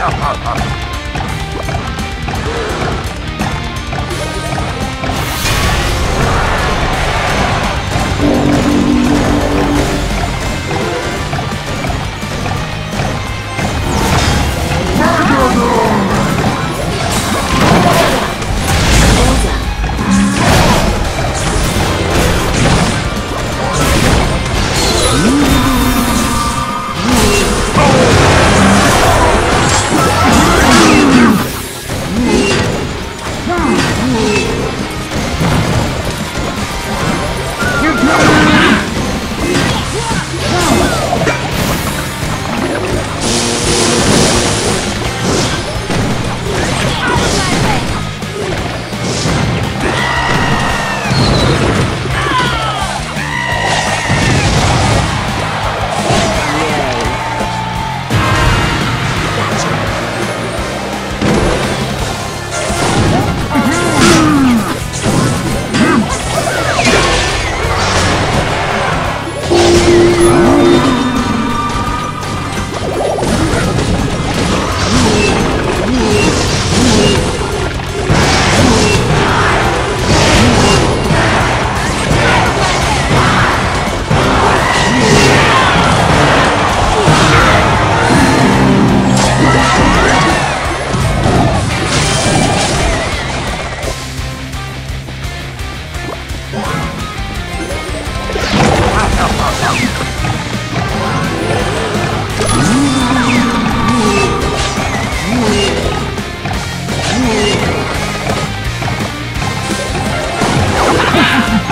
ha ha! Ha ha ha!